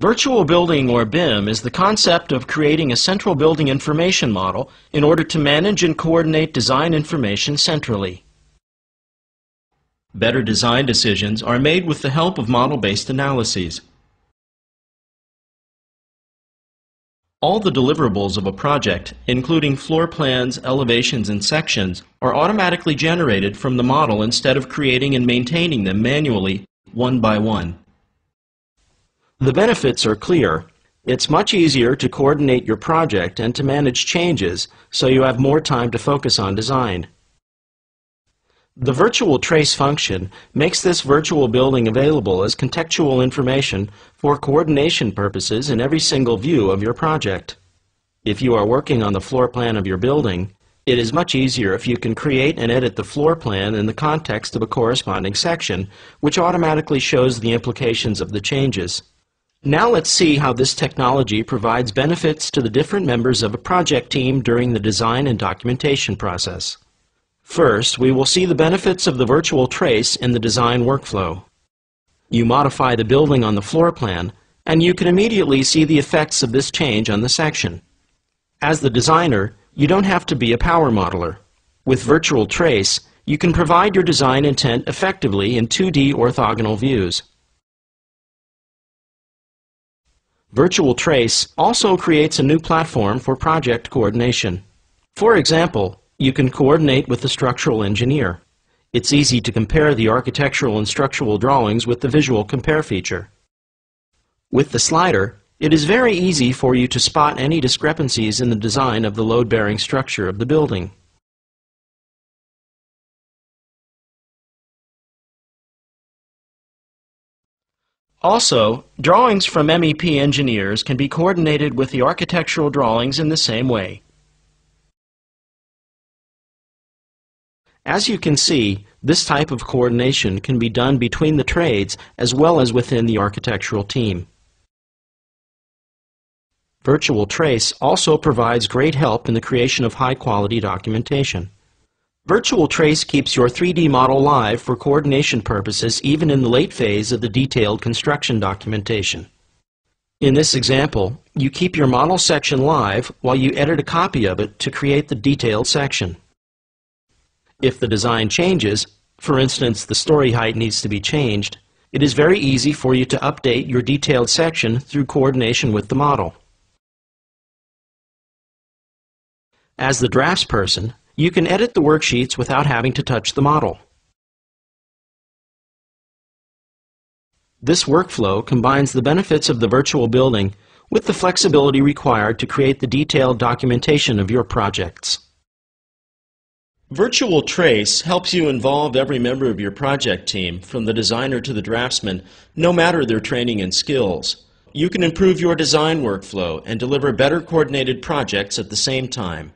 Virtual building, or BIM, is the concept of creating a central building information model in order to manage and coordinate design information centrally. Better design decisions are made with the help of model-based analyses. All the deliverables of a project, including floor plans, elevations, and sections, are automatically generated from the model instead of creating and maintaining them manually, one by one. The benefits are clear. It's much easier to coordinate your project and to manage changes so you have more time to focus on design. The virtual trace function makes this virtual building available as contextual information for coordination purposes in every single view of your project. If you are working on the floor plan of your building, it is much easier if you can create and edit the floor plan in the context of a corresponding section, which automatically shows the implications of the changes. Now let's see how this technology provides benefits to the different members of a project team during the design and documentation process. First, we will see the benefits of the virtual trace in the design workflow. You modify the building on the floor plan, and you can immediately see the effects of this change on the section. As the designer, you don't have to be a power modeler. With Virtual Trace, you can provide your design intent effectively in 2D orthogonal views. Virtual Trace also creates a new platform for project coordination. For example, you can coordinate with the structural engineer. It's easy to compare the architectural and structural drawings with the visual compare feature. With the slider, it is very easy for you to spot any discrepancies in the design of the load-bearing structure of the building. Also, drawings from MEP engineers can be coordinated with the architectural drawings in the same way. As you can see, this type of coordination can be done between the trades as well as within the architectural team. Virtual Trace also provides great help in the creation of high-quality documentation. Virtual Trace keeps your 3D model live for coordination purposes even in the late phase of the detailed construction documentation. In this example, you keep your model section live while you edit a copy of it to create the detailed section. If the design changes, for instance the story height needs to be changed, it is very easy for you to update your detailed section through coordination with the model. As the draftsperson, you can edit the worksheets without having to touch the model. This workflow combines the benefits of the virtual building with the flexibility required to create the detailed documentation of your projects. Virtual Trace helps you involve every member of your project team, from the designer to the draftsman, no matter their training and skills. You can improve your design workflow and deliver better coordinated projects at the same time.